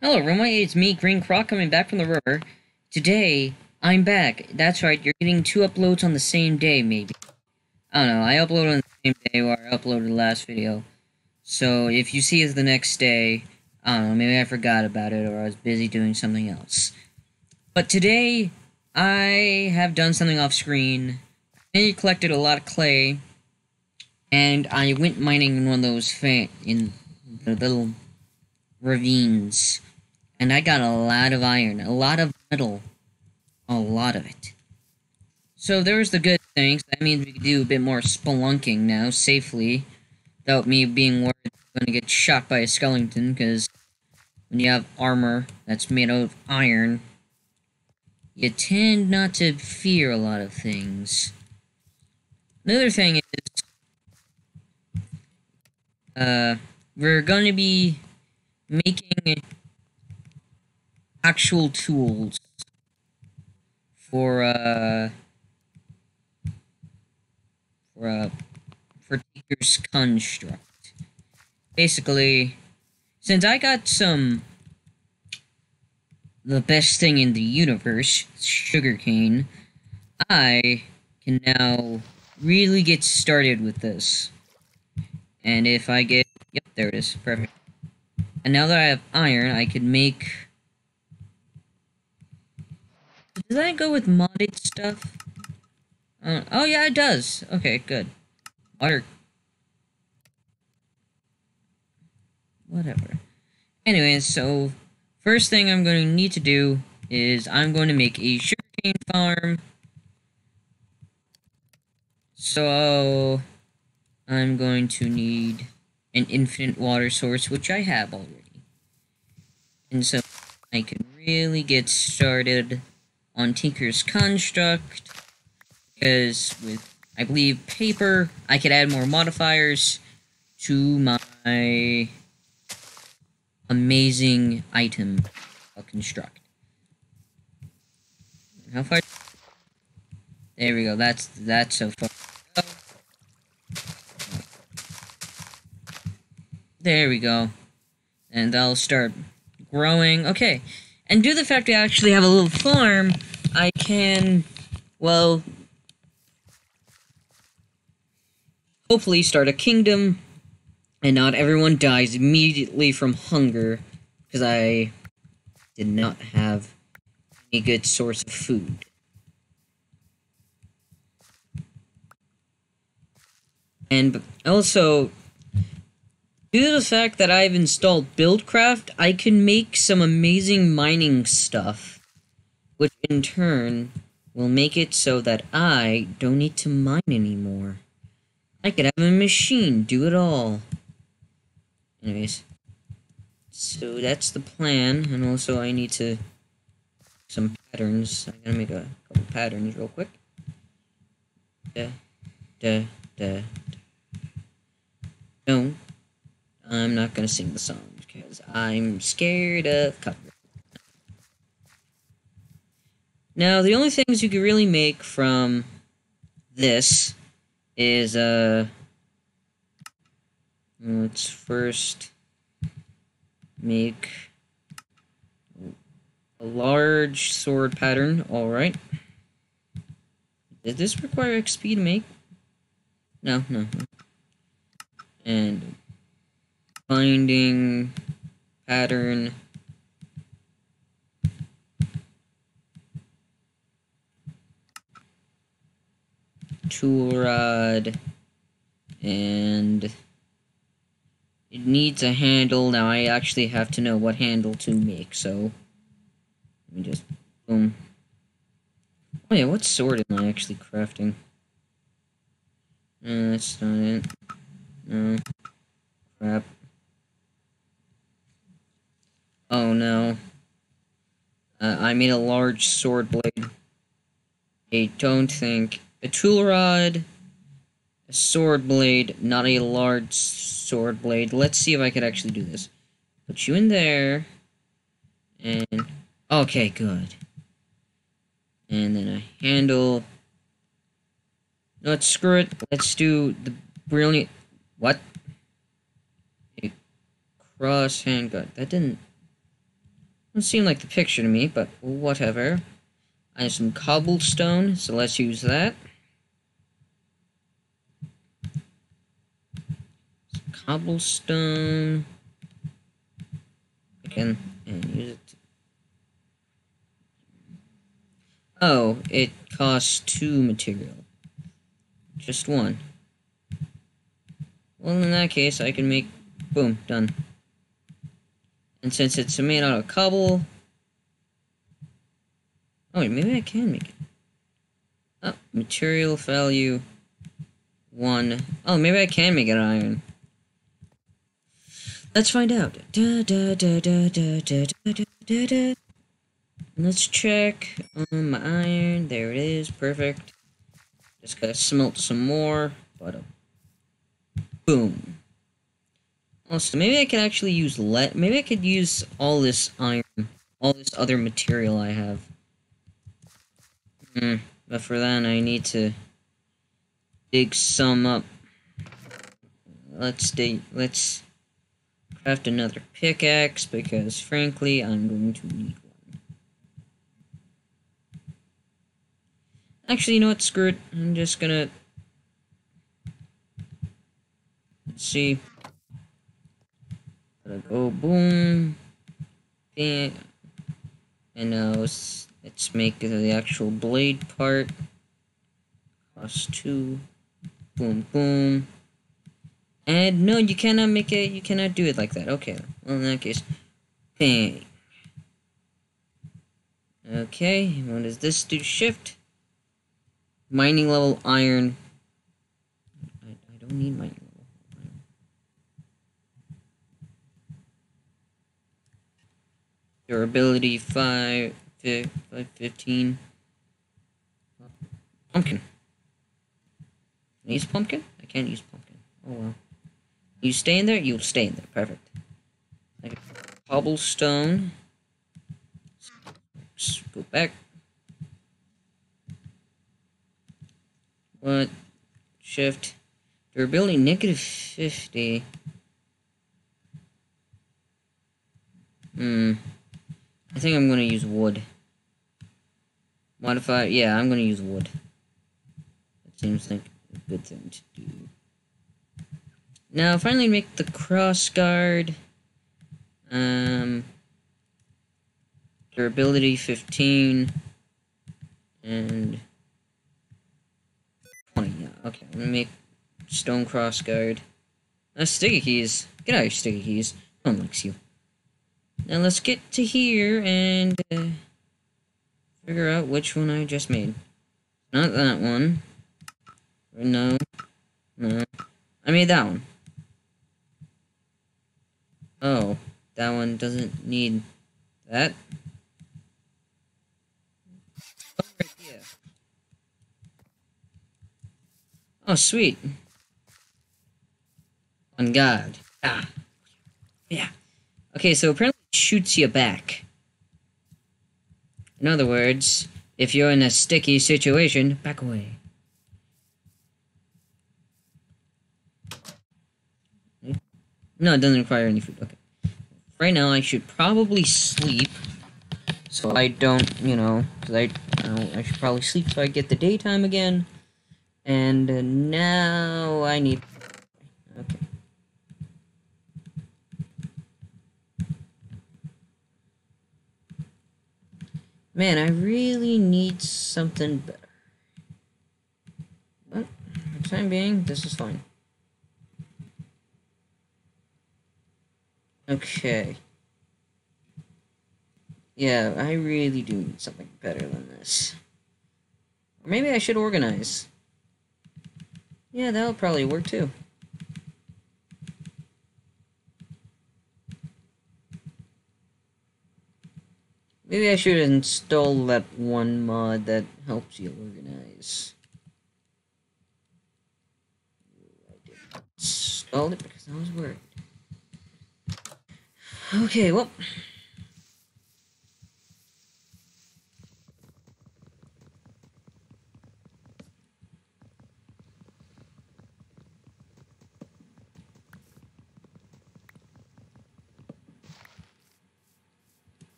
Oh, Hello, Romai. It's me, Green Crockk, coming back from the river. Today, I'm back. That's right, you're getting two uploads on the same day, maybe. I don't know. I uploaded on the same day where I uploaded the last video. So, if you see it the next day, I don't know, maybe I forgot about it or I was busy doing something else. But today, I have done something off screen. I collected a lot of clay, and I went mining in one of those fan in the little ravines and I got a lot of iron, a lot of metal, a lot of it. So there's the good things. That means we can do a bit more spelunking now, safely, without me being worried I'm gonna get shot by a skeleton, because when you have armor that's made out of iron, you tend not to fear a lot of things. Another thing is, uh, we're gonna be making actual tools for uh for uh for Tinker's construct. Basically, since I got some the best thing in the universe, sugarcane, I can now really get started with this. And if I get yep, there it is, perfect. And now that I have iron, I can make does that go with modded stuff? Uh, oh yeah, it does. Okay, good. Water. Whatever. Anyways, so first thing I'm going to need to do is I'm going to make a sugarcane farm. So I'm going to need an infinite water source, which I have already. And so I can really get started on Tinker's Construct, because with, I believe, paper, I could add more modifiers to my amazing item I'll construct. How far? There we go. That's that's so far. There we go. And I'll start growing. Okay. And due to the fact we actually have a little farm, I can, well, hopefully start a kingdom and not everyone dies immediately from hunger because I did not have any good source of food. And also, Due to the fact that I've installed Buildcraft, I can make some amazing mining stuff, which in turn will make it so that I don't need to mine anymore. I could have a machine do it all. Anyways, so that's the plan, and also I need to some patterns. I'm gonna make a couple patterns real quick. Da, da, da. No, I'm not gonna sing the song because I'm scared of copyright. Now, the only things you can really make from this is, uh, let's first make a large sword pattern, alright. Did this require XP to make? No, no. And binding pattern. Tool rod. And it needs a handle. Now I actually have to know what handle to make so let me just boom. Oh yeah what sword am I actually crafting? Uh, that's not it. No crap Oh no. Uh, I made a large sword blade. I don't think. A tool rod, a sword blade, not a large sword blade. Let's see if I could actually do this. Put you in there. And. Okay, good. And then a handle. Let's screw it. Let's do the brilliant. What? A cross handgun. That didn't. Doesn't seem like the picture to me, but whatever. I have some cobblestone, so let's use that. Some cobblestone. Again, and use it. Oh, it costs two material. Just one. Well, in that case, I can make... Boom, done. And since it's made out of cobble... Oh, wait, maybe I can make it. Oh, material value... One. Oh, maybe I can make it iron. Let's find out. Da, da, da, da, da, da, da, da. Let's check on my iron. There it is. Perfect. Just gotta smelt some more. But boom. Also, maybe I could actually use let. Maybe I could use all this iron, all this other material I have. Hmm. But for that, I need to dig some up. Let's dig. Let's craft another pickaxe because, frankly, I'm going to need one. Actually, you know what? Screw it. I'm just gonna... Let's see. Gotta go boom. And now let's, let's make the actual blade part. Two. Boom, boom. And no, you cannot make it, you cannot do it like that. Okay, well in that case, bang. Okay, what does this do? Shift. Mining level iron. I, I don't need mining level iron. Durability 5, 5, 15. Pumpkin. Can I use pumpkin? I can't use pumpkin. Oh well. You stay in there? You'll stay in there. Perfect. Cobblestone. Let's go back. What? Shift. Durability negative 50. Hmm. I think I'm to use wood. Modify. Yeah, I'm to use wood. That seems like a good thing to do. Now, finally make the cross guard. Um, durability 15. And 20 Okay, I'm gonna make stone cross guard. Uh, sticky keys. Get out your sticky keys. No one likes you. Now let's get to here and uh, figure out which one I just made. Not that one. No. No. I made that one. Oh, that one doesn't need that. Oh, sweet. On guard. Ah. Yeah. Okay, so apparently shoots you back. In other words, if you're in a sticky situation, back away. No, it doesn't require any food. Okay. Right now, I should probably sleep. So I don't, you know, because I, I, I should probably sleep so I get the daytime again. And uh, now I need... Man, I really need something better. But, for the time being, this is fine. Okay. Yeah, I really do need something better than this. Or maybe I should organize. Yeah, that'll probably work too. Maybe I should install that one mod that helps you organize. I did install it because I was worried. Okay, well.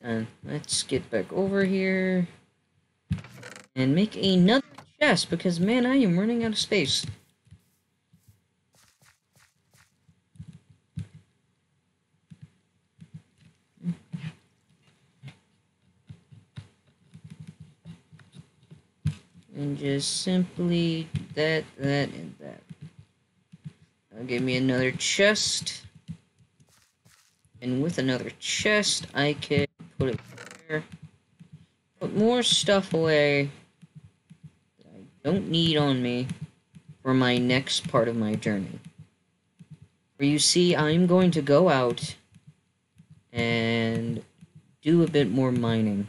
And let's get back over here and make another chest because man, I am running out of space. And just simply that, that, and that. That'll give me another chest. And with another chest, I can put it Put more stuff away that I don't need on me for my next part of my journey. Where you see, I'm going to go out and do a bit more mining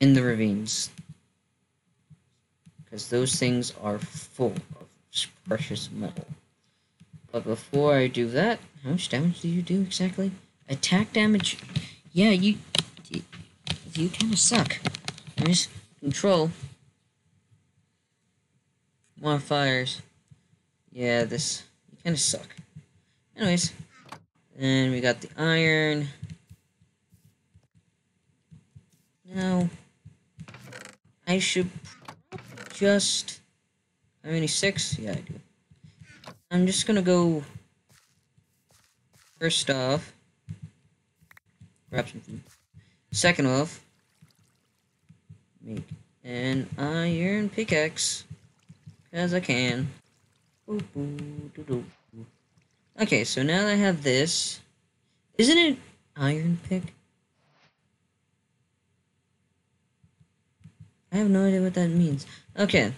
in the ravines because those things are full of precious metal. But before I do that, how much damage do you do exactly? Attack damage? Yeah, you you, kind of suck. There's control modifiers. Yeah, this you kind of suck. Anyways, and we got the iron. Now, I should just... How many? Six? Yeah, I do. I'm just gonna go... First off... Grab some. Second off... Make an iron pickaxe. As I can. Okay, so now I have this... Isn't it iron pick? I have no idea what that means. Okay.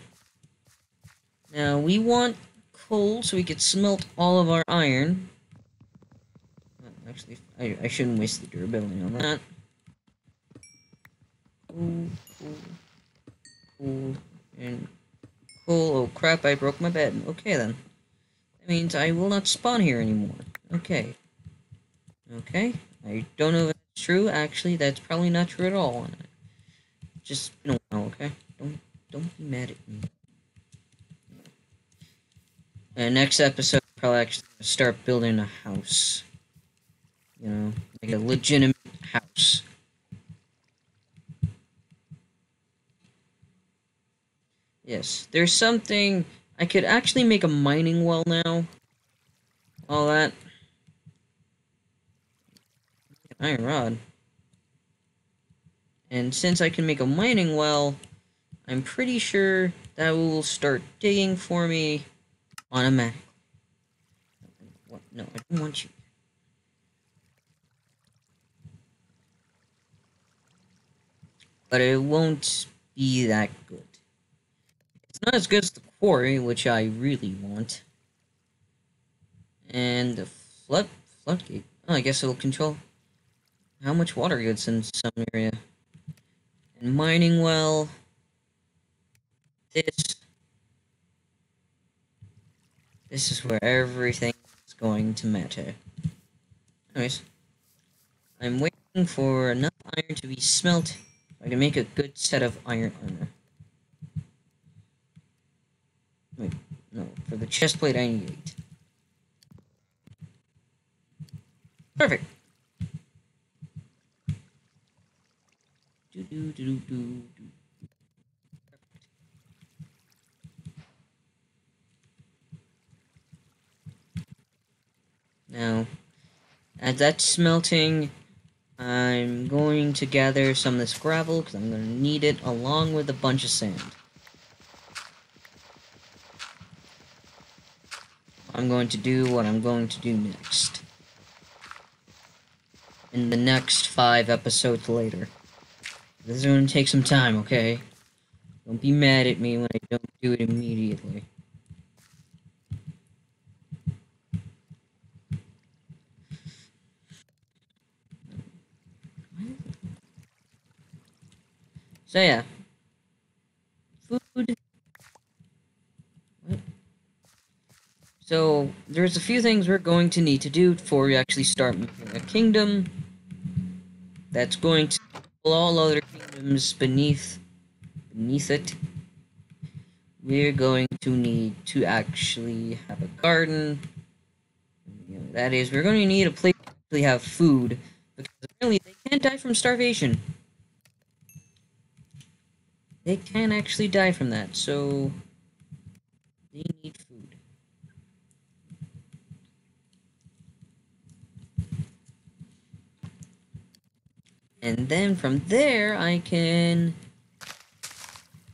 Now, we want coal so we could smelt all of our iron. Actually, I, I shouldn't waste the durability on that. Cool, cool, cool, and cool. Oh crap, I broke my bed. Okay then. That means I will not spawn here anymore. Okay. Okay. I don't know if that's true. Actually, that's probably not true at all. Just, you okay? Don't don't be mad at me. Next episode, I'll probably actually start building a house. You know, like a legitimate house. Yes, there's something... I could actually make a mining well now. All that. Iron rod. And since I can make a mining well, I'm pretty sure that will start digging for me automatically. No, I don't want you. But it won't be that good. Not as good as the quarry, which I really want. And the flood floodgate. Oh, I guess it'll control how much water gets in some area. And mining well this this is where everything is going to matter. Anyways, I'm waiting for enough iron to be smelt I can make a good set of iron armor. Wait, no, for the chest plate I need. Perfect. Do do do do do. Now, as that's smelting, I'm going to gather some of this gravel because I'm going to need it along with a bunch of sand. I'm going to do what I'm going to do next. In the next five episodes later. This is going to take some time, okay? Don't be mad at me when I don't do it immediately. So yeah. Food. So there's a few things we're going to need to do before we actually start making a kingdom. That's going to all other kingdoms beneath beneath it. We're going to need to actually have a garden. That is, we're going to need a place to actually have food because Apparently, they can't die from starvation. They can actually die from that, so they need food. And then from there, I can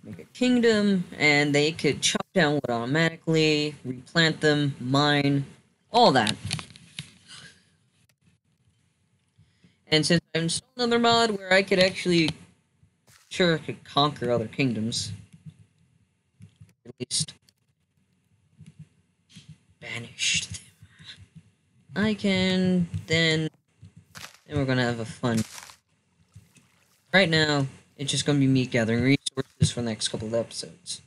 make a kingdom, and they could chop down wood automatically, replant them, mine, all that. And since I installed another mod where I could actually, sure, I could conquer other kingdoms. At least, banished them. I can then, then we're gonna have a fun. Right now, it's just gonna be me gathering resources for the next couple of episodes.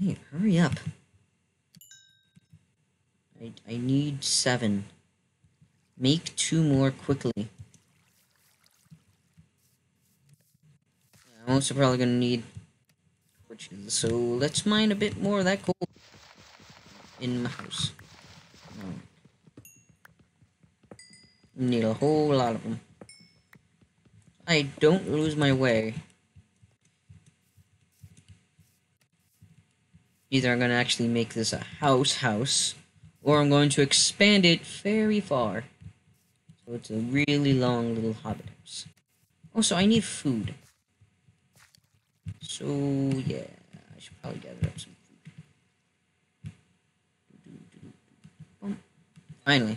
Hey, hurry up. I, I need seven. Make two more quickly. I'm also probably gonna need torches, so let's mine a bit more of that gold in my house. Need a whole lot of them. I don't lose my way. Either I'm gonna actually make this a house house, or I'm going to expand it very far. So it's a really long little hobbit house. Also, I need food. So, yeah, I should probably gather up some food. Finally.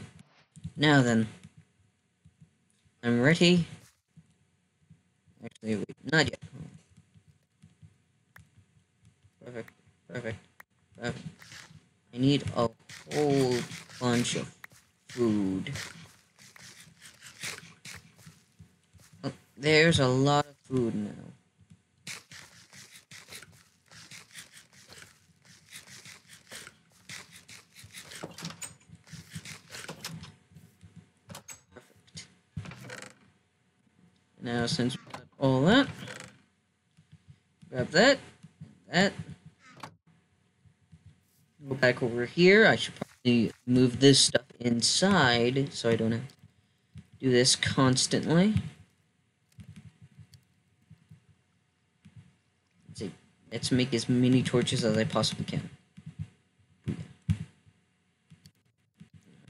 Now then. I'm ready. Actually, wait, not yet. Perfect, perfect, perfect. I need a whole bunch of food. Oh, there's a lot of food now. Perfect. Now, since all that, grab that, that. Go back over here. I should probably move this stuff inside so I don't have to do this constantly. Let's, see. Let's make as many torches as I possibly can.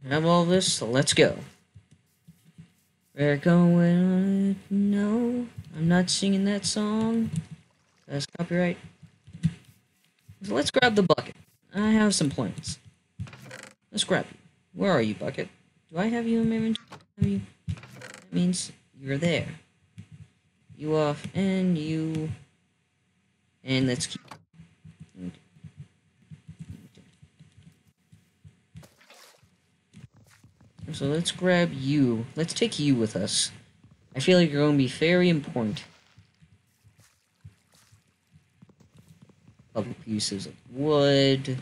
Have all this, so let's go. We're going. No, I'm not singing that song. That's copyright. So let's grab the bucket. I have some plans. Let's grab you. Where are you, bucket? Do I have you in my inventory? That means you're there. You off, and you. And let's keep. So let's grab you. Let's take you with us. I feel like you're going to be very important. Couple pieces of wood.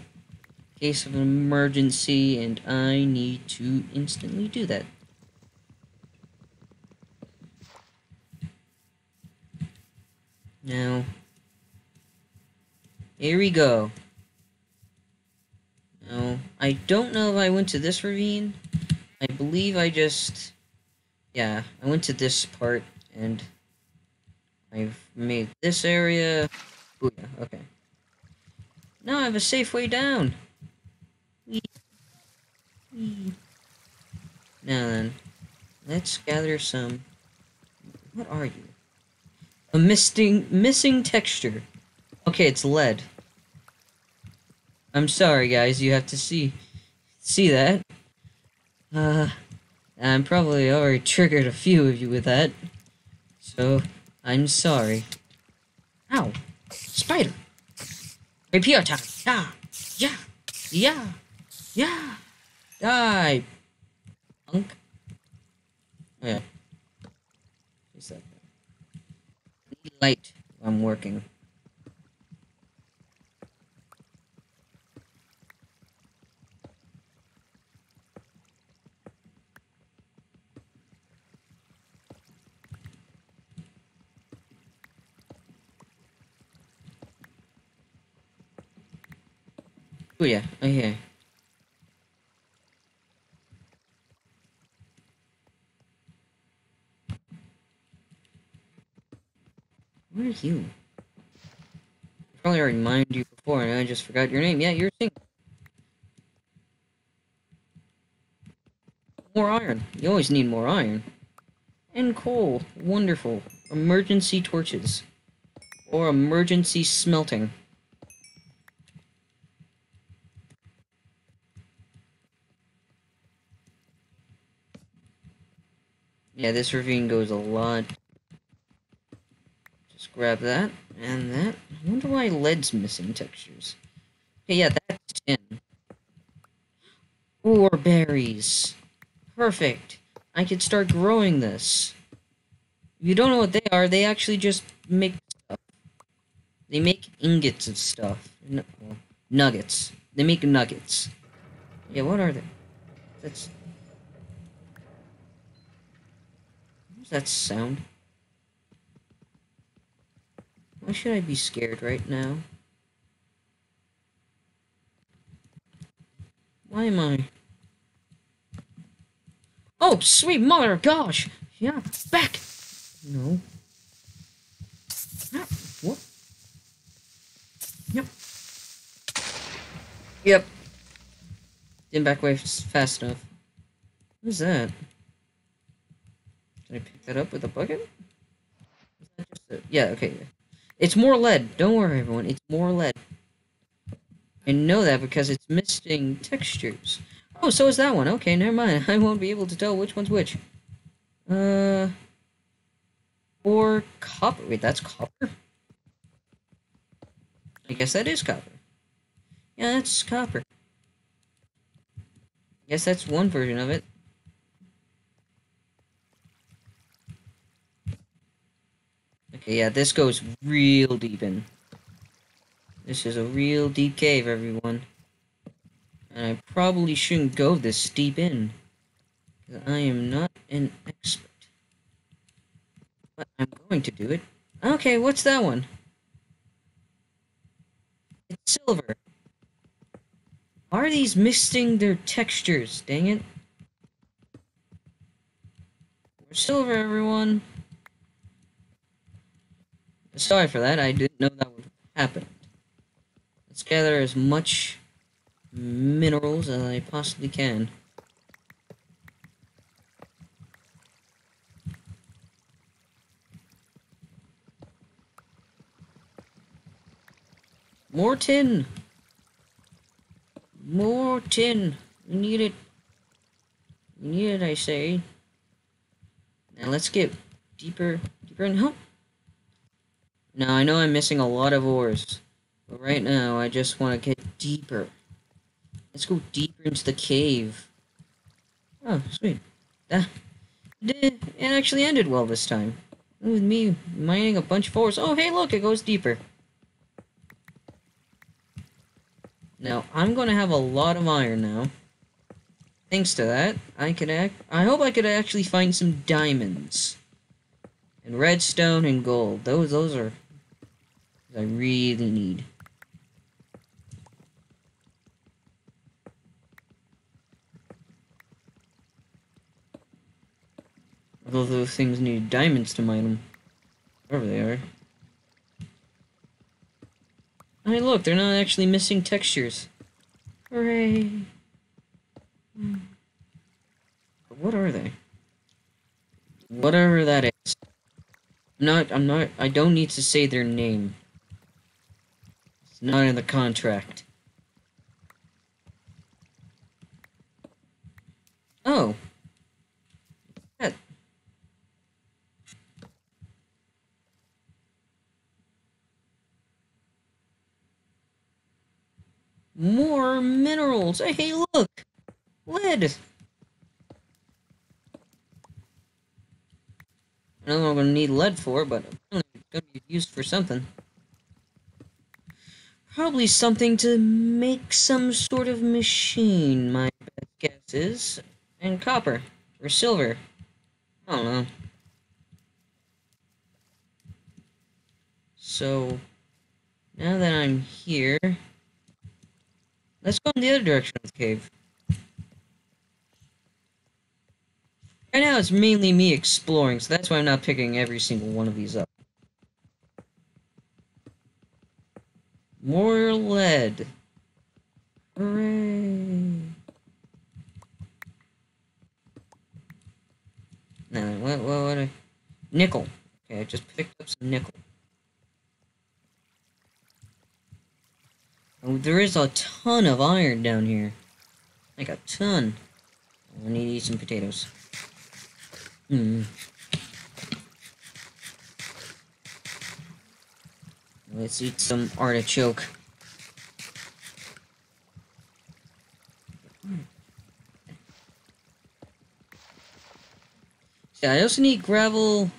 Case of an emergency, and I need to instantly do that. Now, here we go. Now, I don't know if I went to this ravine. I believe I just, yeah, I went to this part and I've made this area. Ooh, yeah, okay. Now I have a safe way down. Now then, let's gather some. What are you? A missing missing texture. Okay, it's lead. I'm sorry, guys. You have to see see that. Uh, I'm probably already triggered a few of you with that. So, I'm sorry. Ow! Spider! Rapier time! Yeah! Yeah! Yeah! Yeah! Die! Punk. Oh, yeah. Light. I'm working. Oh yeah, oh, right here. Where is you? I probably already mined you before and I just forgot your name. Yeah, you're single. More iron. You always need more iron. And coal. Wonderful. Emergency torches. Or emergency smelting. Yeah, this ravine goes a lot. Just grab that and that. I wonder why lead's missing textures. Okay, yeah, that's tin. Ore berries. Perfect. I could start growing this. If you don't know what they are, they actually just make stuff. They make ingots of stuff. Nuggets. They make nuggets. Yeah, what are they? That's does that sound? Why should I be scared right now? Why am I? Oh, sweet mother, gosh! Yeah, back! No. Ah, what? Yep. Yep. Didn't back away fast enough. What is that? Can I pick that up with a bucket? A, yeah, okay. It's more lead. Don't worry, everyone. It's more lead. I know that because it's missing textures. Oh, so is that one. Okay, never mind. I won't be able to tell which one's which. Uh... Or copper. Wait, that's copper? I guess that is copper. Yeah, that's copper. I guess that's one version of it. Yeah, this goes real deep in. This is a real deep cave, everyone. And I probably shouldn't go this deep in. I am not an expert. But I'm going to do it. Okay, what's that one? It's silver. Are these missing their textures? Dang it. We're silver, everyone. Sorry for that, I didn't know that would happen. Let's gather as much minerals as I possibly can. More tin! More tin! We need it. We need it, I say. Now let's get deeper, deeper in. Help! Now, I know I'm missing a lot of ores, but right now I just want to get deeper. Let's go deeper into the cave. Oh, sweet. Ah. That, it actually ended well this time. With me mining a bunch of ores. Oh, hey, look, it goes deeper. Now, I'm going to have a lot of iron now. Thanks to that, I could act- I hope I could actually find some diamonds. And redstone and gold. Those, those are I really need. Although those things need diamonds to mine them. Wherever they are. Hey, look, they're not actually missing textures. Hooray! But What are they? Whatever that is. I'm not, I'm not, I don't need to say their name. Not in the contract. Oh. That. More minerals! Hey, look! Lead! I don't know what I'm gonna need lead for, but it's gonna be used for something. Probably something to make some sort of machine, my best guess is. And copper. Or silver. I don't know. So, now that I'm here, let's go in the other direction of the cave. Right now it's mainly me exploring, so that's why I'm not picking every single one of these up. More lead. Hooray. No, what, what, what? A, nickel. Okay, I just picked up some nickel. Oh, there is a ton of iron down here. Like a ton. I need to eat some potatoes. Hmm. Let's eat some artichoke. Hmm. Yeah, I also need gravel.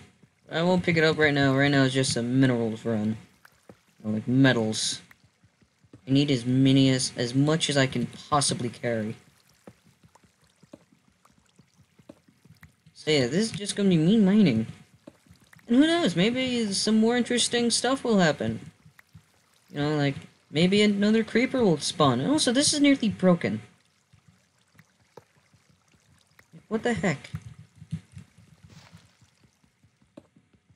I won't pick it up right now. Right now it's just a minerals run. like metals. I need as many as as much as I can possibly carry. So yeah, this is just gonna be me mining. And who knows, maybe some more interesting stuff will happen. You know, like, maybe another creeper will spawn. And also, this is nearly broken. What the heck?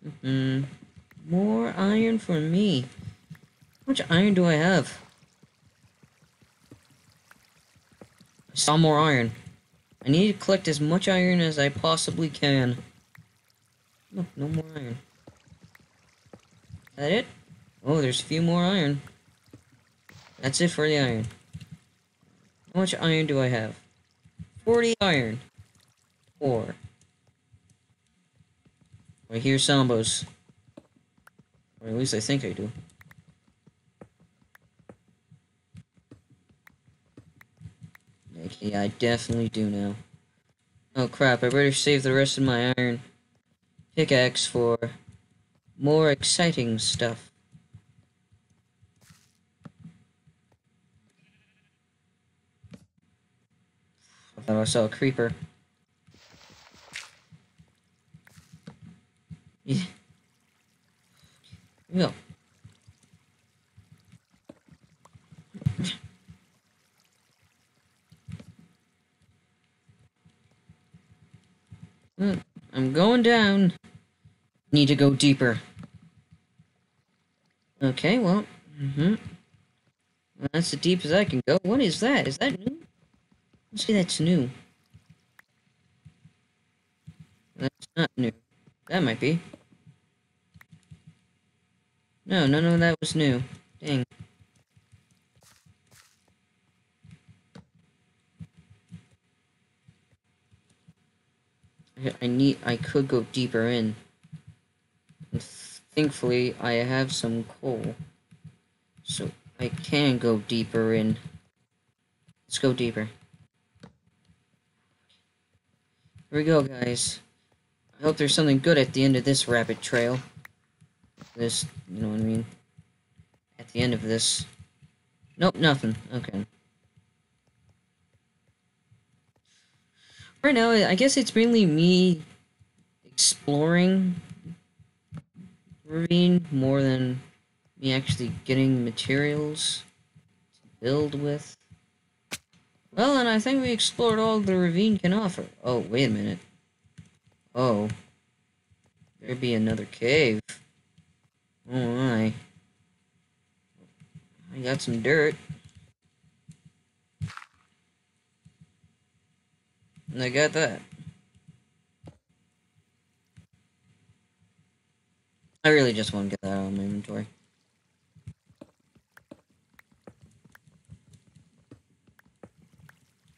Mm hmm. More iron for me. How much iron do I have? I saw more iron. I need to collect as much iron as I possibly can. No, no more iron. That it? Oh, there's a few more iron. That's it for the iron. How much iron do I have? 40 iron. Four. I hear Sambos. Or at least I think I do. Okay, I definitely do now. Oh crap, I better save the rest of my iron pickaxe for more exciting stuff. I thought I saw a creeper. Yeah. Go. Hmm, I'm going down. Need to go deeper. Okay, well, mm-hmm. Well, that's as deep as I can go. What is that? Is that new? Let's see that's new. That's not new. That might be. No, none of that was new. Dang. I need, I could go deeper in. Thankfully, I have some coal. So, I can go deeper in. Let's go deeper. Here we go, guys. I hope there's something good at the end of this rabbit trail. This, you know what I mean? At the end of this. Nope, nothing. Okay. Right now, I guess it's mainly me exploring ravine more than me actually getting materials to build with. Well, and I think we explored all the ravine can offer. Oh, wait a minute. Oh. There'd be another cave. Oh my. I got some dirt. And I got that. I really just want to get that out of my inventory.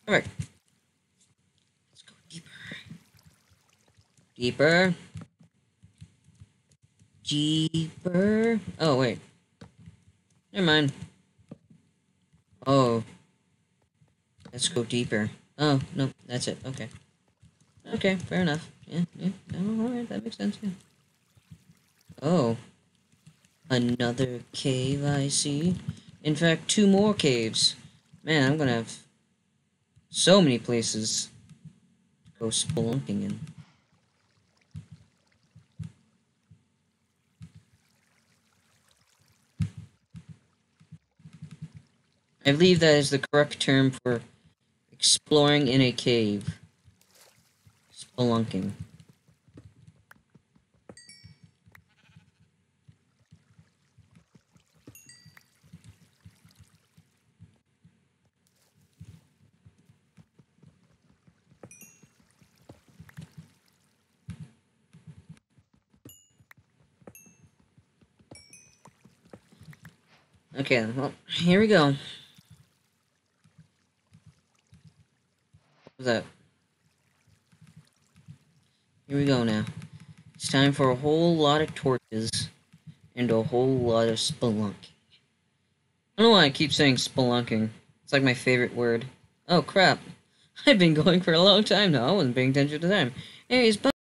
Alright. Let's go deeper. Deeper. Deeper. Oh, wait. Never mind. Oh. Let's go deeper. Oh, no, that's it. Okay. Okay, fair enough. Yeah, yeah. Alright, that makes sense, yeah. Oh. Another cave, I see. In fact, two more caves. Man, I'm gonna have so many places to go spelunking in. I believe that is the correct term for Exploring in a cave. Spelunking. Well, oh, here we go. What's that? Here we go now. It's time for a whole lot of torches and a whole lot of spelunking. I don't know why I keep saying spelunking. It's like my favorite word. Oh crap. I've been going for a long time now. I wasn't paying attention to time. Anyways, bye.